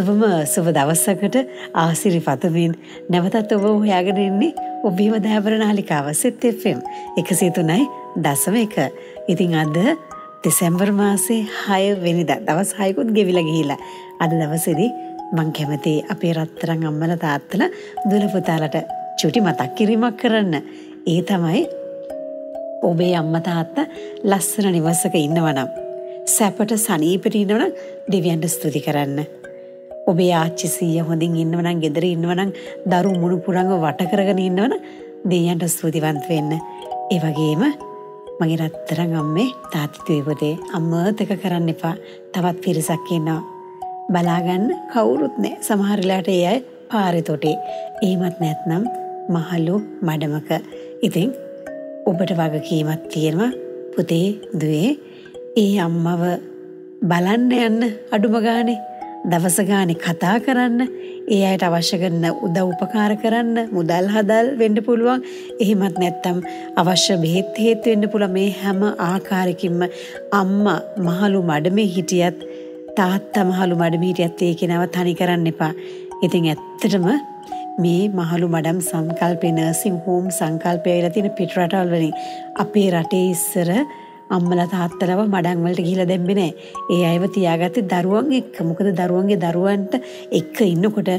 සුවම සුව දවස්සකට ආසිරි පතමින් නැවතත් ඔබ හොයාගෙන ඉන්නේ ඔබේම දෑබර නාලිකාව සෙත් එෆම් එකසිය තුනයි දසම එක. ඉතිං අද දෙසැම්බර් මාසේ හය වෙනිද දවස් හයකුත් ගෙවිල ගිහිලා අද දවසෙදි මං කැමති අපේ රත්තරං අම්මල තාත්තල දුලපුතාලට චුටි මතක් කිරීමක් කරන්න. ඒ තමයි ඔබේ අම්ම තාත්තා ලස්සන නිවසක ඉන්නවනම්. සැපට සනීපට ඉන්නවන දෙවියන්ට ස්තුති කරන්න. ඔබේ ආච්චිසීය හොඳින් ඉන්නවනම් ගෙදර ඉන්නවනම් දරු මුණු පුරංග වට කරගෙන ඉන්නවන දෙයන්ට ස්තුතිවන්ත වෙන්න. ඒවගේම මගේ රත්තරං අම්මේ තාතිතුවපොතේ අම්මතක කරන්න එපා. තවත් පිරිසක් ඉන්නවා. බලාගන්න කවුරුත් නෑ සමහරලාට ඒ අයි පාරිතොටේ ඒමත් නැත්නම් මහල්ලු මඩමක. ඉතිං ඔබට වගකීමත් තියෙනවා. පුතේ දුවේ ඒ අම්මව බලන්න යන්න අඩුම ගානේ දවස ගානේ කතා කරන්න ඒ අයට අවශ්‍ය කරන උදව් උපකාර කරන්න මුදල් හදල් වෙන්න පුළුවන් එහෙමත් නැත්තම් අවශ්‍ය බෙහෙත් හේතු වෙන්න පුළුවන් මේ හැම ආකාරයකින්ම අම්මා මහලු මඩමේ හිටියත් තාත්තා මහලු මඩමේ හිටියත් ඒක නව තනි කරන්න එපා. ඉතින් ඇත්තටම මේ මහලු මඩම් සංකල්පේ නර්සිං හෝම් සංකල්පය වෙලා තියෙන පිටරටවල් වලින් අපේ රටේ ඉස්සර අම්මලා තාත්තලව මඩම් වලට ගිහිලා දැම්මේ නැහැ. ඒ අයව තියාගත්තේ දරුවන් එක්ක. මොකද දරුවන්ගේ දරුවන්ට එක්ක ඉන්නකොට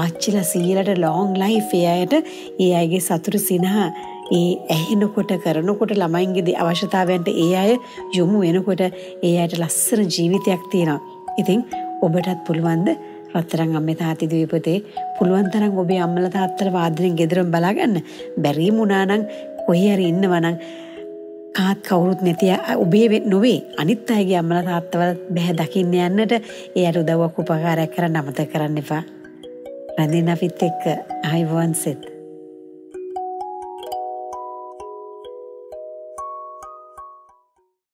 ආච්චිලා සීලට ලොං ලයිෆ් ඒ අයට ඒ අයගේ සතුට සිනහා ඒ ඇහෙනකොට කරනකොට ළමයින්ගේ අවශ්‍යතාවයන්ට ඒ අය යොමු වෙනකොට ඒ අයට ලස්සන ජීවිතයක් තියෙනවා. ඉතින් ඔබටත් පුළුවන්ද රත්තරන් අම්මේ තාත්ති දීපතේ පුළුවන් තරම් ඔබේ අම්මලා තාත්තලා වාදනෙන් ගෙදරම බලාගන්න. බැරි වුණා නම් කොහේ හරි ඉන්නවනම් කාත් කවුරුත් නැතිය ඔබේ නොවේ අනිත් අයගේ අම්මල තාත්තවල බැහැ දකින්න යන්නට එයට උදව්වක් උපකාරයක් කරන්න අමතක කරන්න එපා. රැඳින්න අපිත් එක්ක ආයිබෝවන් සෙත්.